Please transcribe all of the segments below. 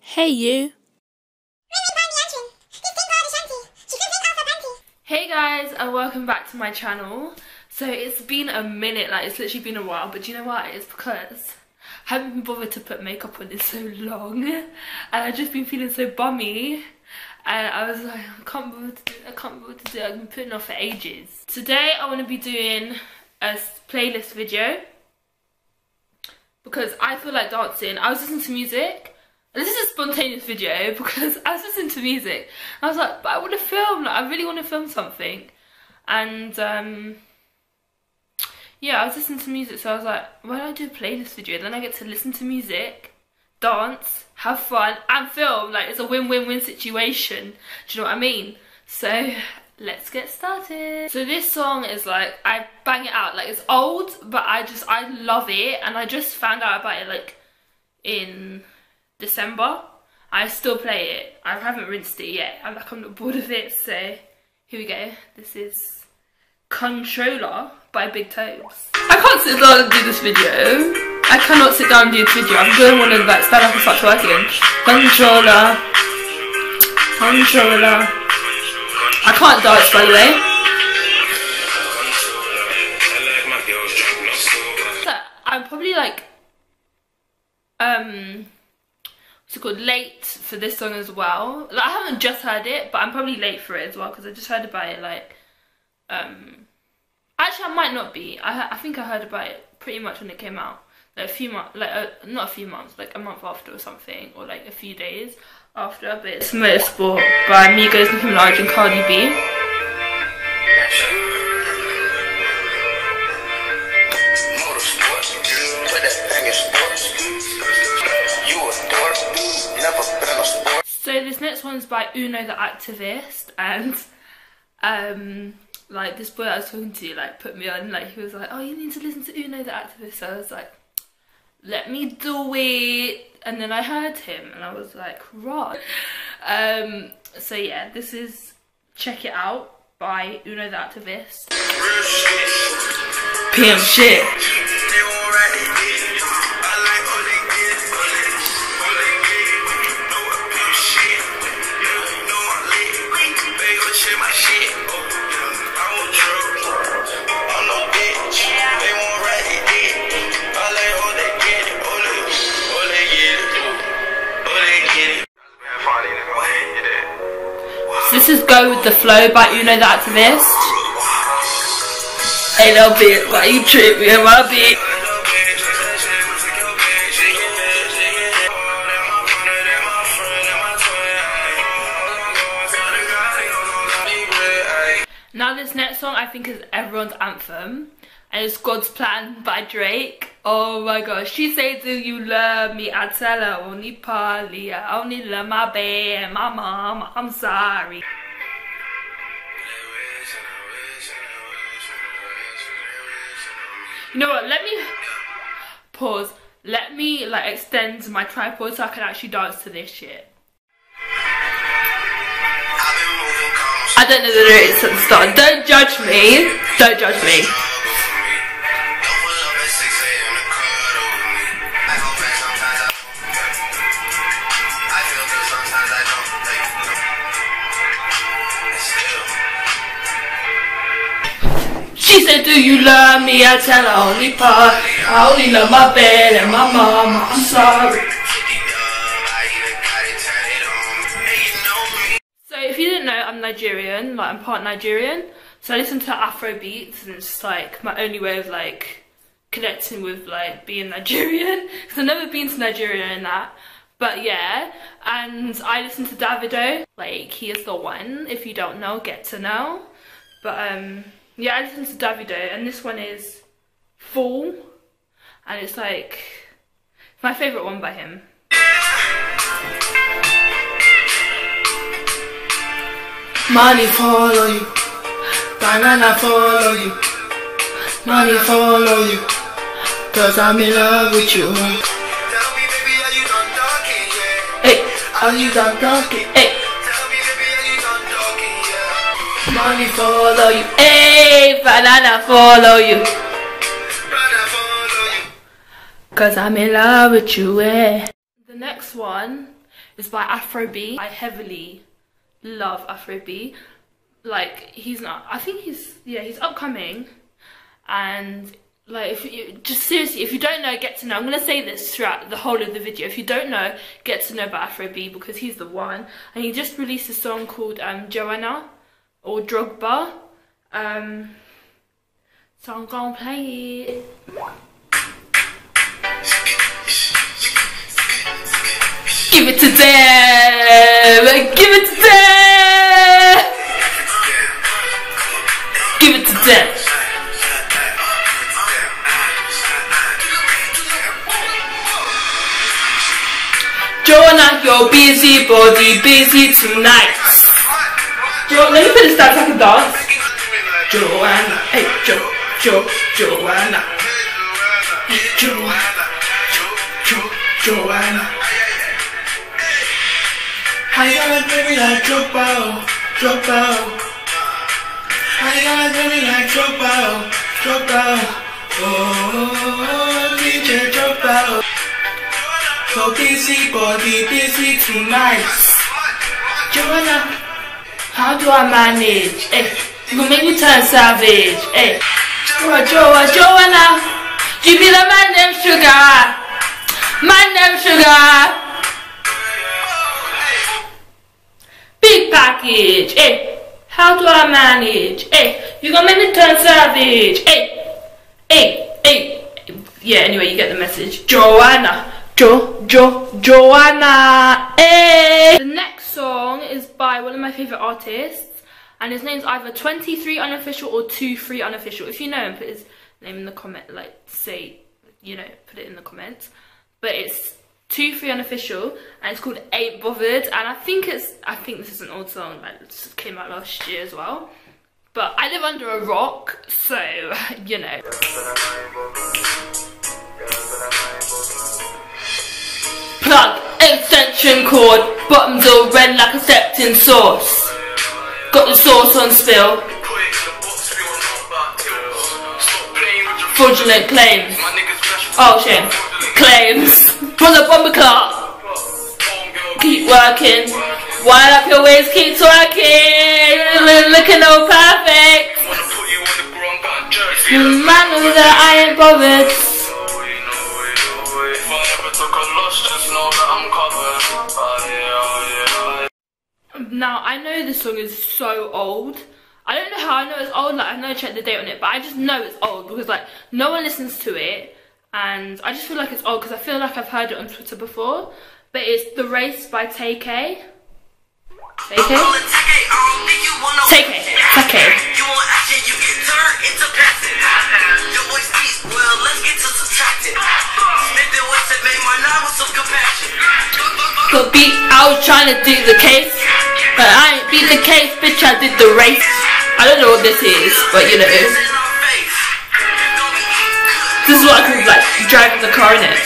Hey you. Hey guys and welcome back to my channel. So it's been a minute, like it's literally been a while, but do you know why? It's because I haven't been bothered to put makeup on in so long and I've just been feeling so bummy and I was like, I can't bother to do it, I can't bother to do it, I've been putting off for ages. Today I want to be doing a playlist video because I feel like dancing. I was listening to music this is a spontaneous video because I was listening to music. I was like, but I want to film. Like, I really want to film something. And um, yeah, I was listening to music, so I was like, why don't I do a playlist video? Then I get to listen to music, dance, have fun, and film. Like it's a win-win-win situation. Do you know what I mean? So let's get started. So this song is like I bang it out. Like it's old, but I just I love it, and I just found out about it like in December. I still play it. I haven't rinsed it yet. I'm like, I'm not bored of it. So here we go. This is Controller by Big Toes. I can't sit down and do this video. I cannot sit down and do this video. I'm going to want to like stand up and start working. Controller. Controller. I can't dance by the way. I'm probably like um it's called? Late for this song as well. Like, i haven't just heard it but i'm probably late for it as well because i just heard about it like um actually i might not be. I, I think i heard about it pretty much when it came out like a few months like uh, not a few months like a month after or something or like a few days after but it's motorsport by migos nicki minaj and cardi b. So this next one's by Uno the Activist and um like this boy I was talking to like put me on like he was like oh you need to listen to Uno the Activist. So I was like let me do it. And then I heard him and I was like right um so yeah this is Check It Out by Uno the Activist. PM shit Go With The Flow by Uno The Activist. Hey little bit, why you trip me my beat? Now this next song I think is everyone's anthem and it's God's Plan by Drake. Oh my gosh, she say, do you love me? I tell her, only partly, I only love my and my mom, I'm sorry. What, let me, pause, let me like extend my tripod so I can actually dance to this shit. I don't know the lyrics at the start, don't judge me, don't judge me. Said, do you love me? I tell her only part. I only love my bed and my mama. I'm sorry. So if you didn't know, I'm Nigerian. Like I'm part Nigerian. So I listen to Afro beats and it's like my only way of like connecting with like being Nigerian. Because I've never been to Nigeria and that. But yeah, and I listen to Davido. Like he is the one. If you don't know, get to know. But um yeah, I listened to Davido and this one is Fall and it's like my favourite one by him. Money follow you, banana follow you, money follow you, cause I'm in love with you. Hey, are you done talking? Hey. Money follow you, hey, banana follow you. Cause I'm in love with you, eh? The next one is by Afro B. I heavily love Afro B. Like, he's not, I think he's, yeah, he's upcoming. And like if you just seriously if you don't know get to know i'm going to say this throughout the whole of the video if you don't know get to know about afro b because he's the one and he just released a song called um joanna or drogba. Um so i'm gonna play it. Give it to them! Give it to them! Give it to them! Joanna, your busy body busy tonight. Jo let me put this down so I can dance. Joanna, hey Jo, Jo, Joanna. Joanna, Jo, Jo, Joanna. How you gonna do me like drop out? How you gonna do me like drop out. Oh, DJ drop. So busy body, busy tonight. Joanna, how do I manage? Hey, you gonna make me turn savage. Hey, Joa, Joa, Joanna, you be the man them sugar, man them sugar. Big package. Eh. Hey, how do I manage? Hey, eh. you gonna make me turn savage. Hey, hey, hey. Yeah, anyway, you get the message. Joanna. Jo, Jo, Joanna. Hey. The next song is by one of my favourite artists, and his name's either 23 Unofficial or 23 Unofficial. If you know him, put his name in the comment, like, say, you know, put it in the comments. But it's 23 Unofficial, and it's called Ain't Bothered, and I think it's, I think this is an old song, like, came out last year as well. But I live under a rock, so, you know. Plug, extension cord, bottoms all red like a septin sauce. Got the sauce on spill. Fraudulent claims. Oh shit. Claims. From the bomber clock. Keep working. Wind up your waist, keep twerking. Looking all perfect. Man, that I ain't bothered. Now, I know this song is so old. I don't know how I know it's old, like I know I checked the date on it, but I just know it's old because like no one listens to it. And I just feel like it's old because I feel like I've heard it on Twitter before. But it's The Race by Tay K. Tay K? Tay K. Tay K. Could be I was trying to do the case. But I ain't be the case, bitch, I did the race. I don't know what this is, but you know. It. This is what I call like driving the car in it.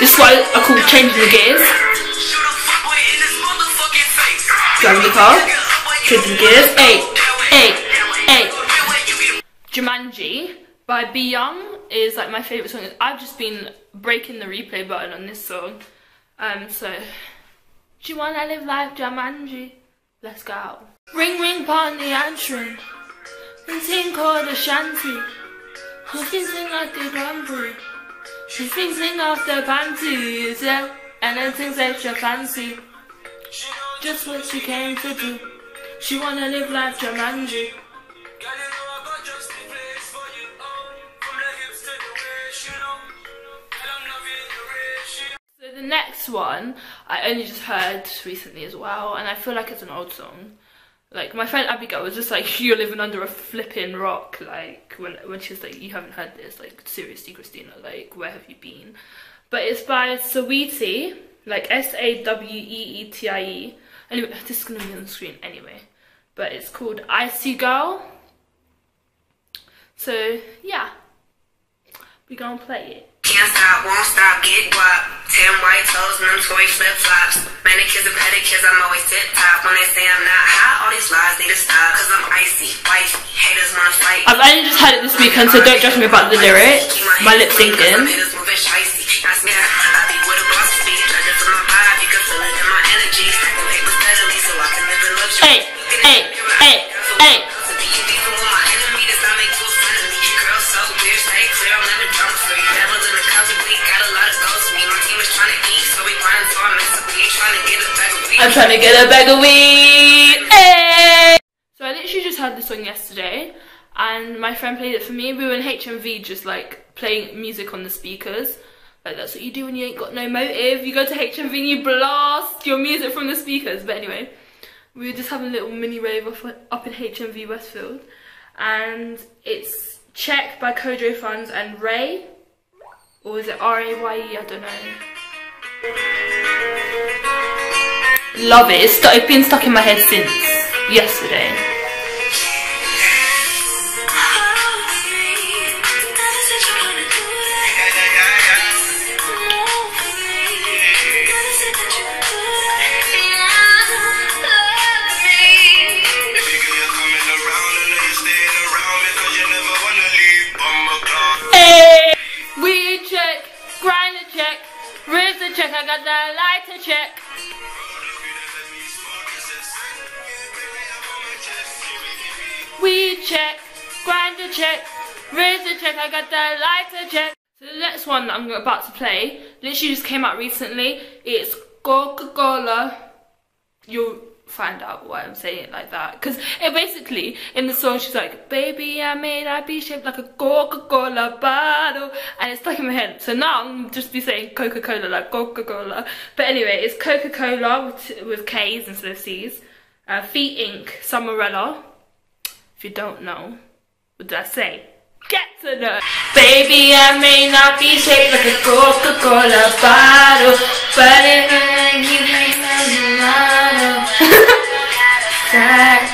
This is what I call changing the gears. Driving the car, the gears. Eight, eight, eight. Jumanji by B Young is like my favourite song. I've just been breaking the replay button on this song. Um, so, do you wanna live life, Jumanji? Let's go. Ring ring pon the answering. And sing called the shanty. Who can sing like Grand Prix? She sing sing off the panties, yeah. And then things extra fancy. Just what she came to do. She wanna live life, Jumanji. So the next one I only just heard recently as well and I feel like it's an old song. Like my friend Abigail was just like, you're living under a flipping rock, like when when she was like, you haven't heard this, like seriously Christina, like where have you been? But it's by Saweetie, like S-A-W-E-E-T-I-E. Anyway, this is gonna be on the screen anyway. But it's called Icy Girl. So yeah, we gonna play it. can't stop, won't stop, get guap. Ten white toes and them toy flip flops. Manicures and pedicures, I'm always tip top. When they say I'm not hot, all these lies need to stop. Cause I'm icy, wifey. Haters wanna fight. I've only just heard it this weekend, so don't judge me about the lyrics. My lip syncing. Haters I'm trying to get a bag of weed. Hey. So I literally just heard this song yesterday, and my friend played it for me. We were in HMV, just like playing music on the speakers. Like that's what you do when you ain't got no motive. You go to HMV and you blast your music from the speakers. But anyway, we were just having a little mini rave up, up in HMV Westfield, and it's Check by Kojo Funds and Ray, or is it R A Y E? I don't know. Love it. It's, stu- it's been stuck in my head since yesterday. Hey! Weed check, grinder check, Rizla check. I got that lighter check. Check, Rizla check. I got that lighter check. So the next one that I'm about to play literally just came out recently. It's Coca Cola. You'll find out why I'm saying it like that. Because it basically, in the song, she's like, Baby, I made I be shaped like a Coca Cola bottle. And it's stuck in my head. So now I'm just be saying Coca Cola like Coca Cola. But anyway, it's Coca Cola with, with K's instead of C's. Uh, Feet Inc. Summerella. If you don't know, what did I say? Get to know. Baby, I may not be shaped like a Coca-Cola bottle, but if I you may not That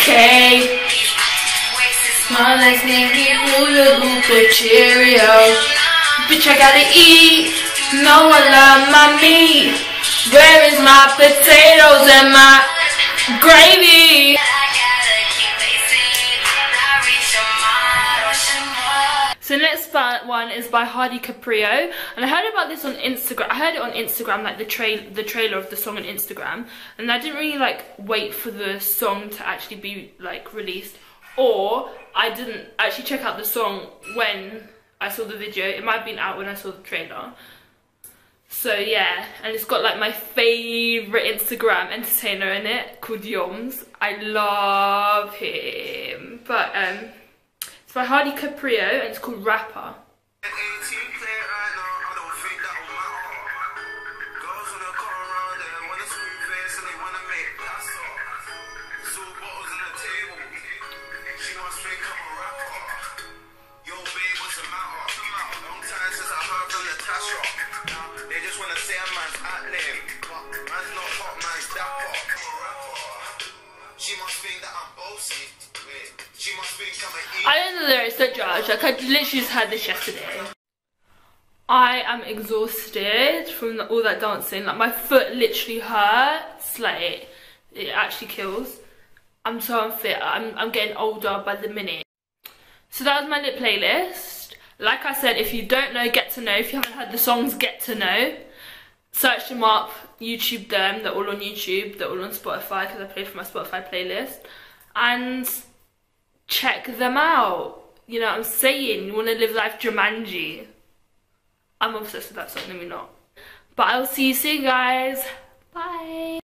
K. Small like Snickers, hula hoop with Cheerios. Bitch, I gotta eat. No, I love my meat. Where is my potatoes and my gravy? One is by Hardy Caprio, and I heard about this on Instagram. I heard it on Instagram, like the trail, the trailer of the song on Instagram, and I didn't really like wait for the song to actually be like released, or I didn't actually check out the song when I saw the video. It might have been out when I saw the trailer. So yeah, and it's got like my favorite Instagram entertainer in it called Yoms. I love him, but um. It's by Hardy Caprio and it's called Rapper and, and a I don't the judge. Like, I literally just had this yesterday. I am exhausted from all that dancing. Like, my foot literally hurts. Like, it, it actually kills. I'm so unfit. I'm, I'm getting older by the minute. So that was my lip playlist. Like I said, if you don't know, get to know. If you haven't heard the songs, get to know. Search them up, YouTube them. They're all on YouTube. They're all on Spotify because I played for my Spotify playlist. And check them out. You know what I'm saying? You want to live life Jumanji. I'm obsessed with that song, let me not. But I'll see you soon, guys. Bye.